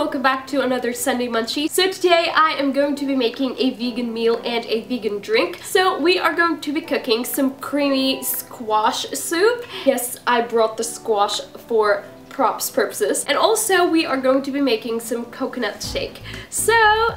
welcome back to another Sunday Munchie. So today I am going to be making a vegan meal and a vegan drink. So we are going to be cooking some creamy squash soup. Yes, I brought the squash for props purposes. And also we are going to be making some coconut shake. So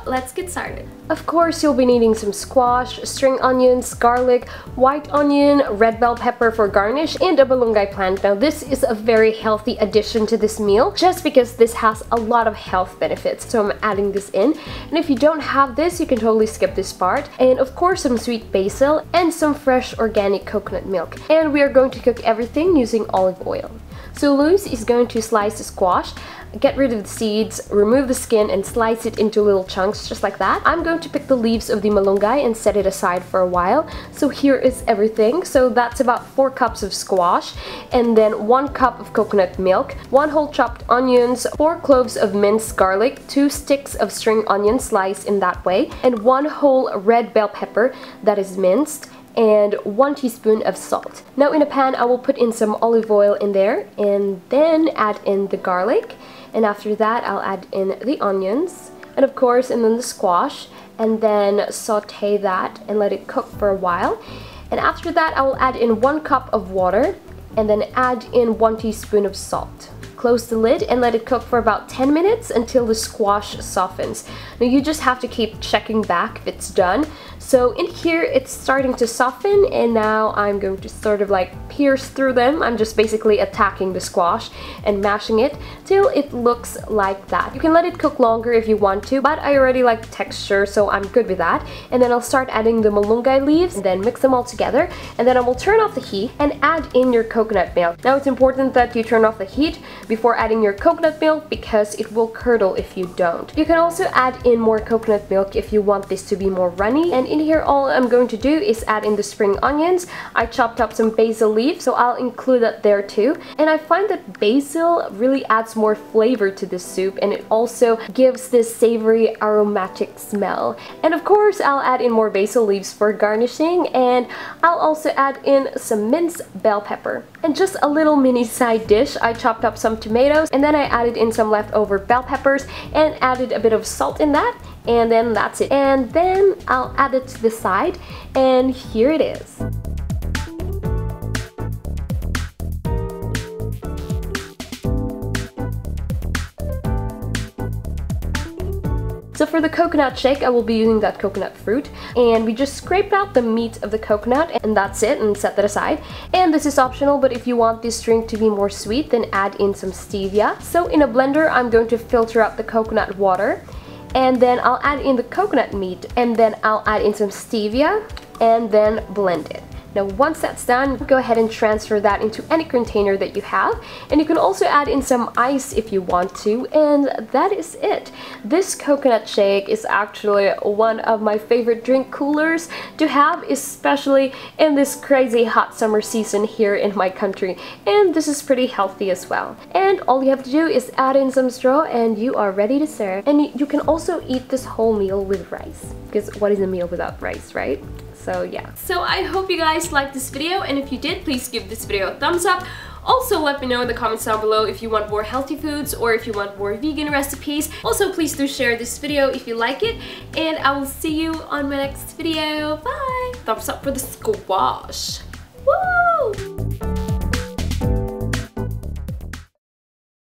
let's get started. Of course you'll be needing some squash, string onions, garlic, white onion, red bell pepper for garnish, and a malunggay plant. Now this is a very healthy addition to this meal just because this has a lot of health benefits. So I'm adding this in. And if you don't have this, you can totally skip this part. And of course some sweet basil and some fresh organic coconut milk. And we are going to cook everything using olive oil. So Luis is going to slice the squash, get rid of the seeds, remove the skin and slice it into little chunks just like that. I'm going to pick the leaves of the malunggay and set it aside for a while. So here is everything. So that's about 4 cups of squash and then 1 cup of coconut milk, 1 whole chopped onions, 4 cloves of minced garlic, 2 sticks of string onion sliced in that way, and 1 whole red bell pepper that is minced, and one teaspoon of salt. Now in a pan I will put in some olive oil in there and then add in the garlic and after that I'll add in the onions and of course and then the squash and then saute that and let it cook for a while and after that I will add in one cup of water and then add in one teaspoon of salt. Close the lid and let it cook for about 10 minutes until the squash softens. Now you just have to keep checking back if it's done. So in here it's starting to soften and now I'm going to sort of like pierce through them. I'm just basically attacking the squash and mashing it till it looks like that. You can let it cook longer if you want to, but I already like the texture so I'm good with that. And then I'll start adding the malunggay leaves and then mix them all together and then I will turn off the heat and add in your coconut milk. Now it's important that you turn off the heat before adding your coconut milk because it will curdle if you don't. You can also add in more coconut milk if you want this to be more runny and in here all I'm going to do is add in the spring onions. I chopped up some basil leaves so I'll include that there too and I find that basil really adds more flavor to this soup and it also gives this savory aromatic smell and of course I'll add in more basil leaves for garnishing and I'll also add in some minced bell pepper and just a little mini side dish I chopped up some tomatoes and then I added in some leftover bell peppers and added a bit of salt in that and then that's it and then I'll add it to the side and here it is. So for the coconut shake, I will be using that coconut fruit. And we just scraped out the meat of the coconut and that's it and set that aside. And this is optional, but if you want this drink to be more sweet, then add in some stevia. So in a blender, I'm going to filter out the coconut water and then I'll add in the coconut meat and then I'll add in some stevia and then blend it. Now once that's done, go ahead and transfer that into any container that you have. And you can also add in some ice if you want to. And that is it. This coconut shake is actually one of my favorite drink coolers to have, especially in this crazy hot summer season here in my country. And this is pretty healthy as well. And all you have to do is add in some straw and you are ready to serve. And you can also eat this whole meal with rice. Because what is a meal without rice, right? So yeah. So I hope you guys liked this video and if you did, please give this video a thumbs up. Also, let me know in the comments down below if you want more healthy foods or if you want more vegan recipes. Also, please do share this video if you like it. And I will see you on my next video. Bye! Thumbs up for the squash. Woo!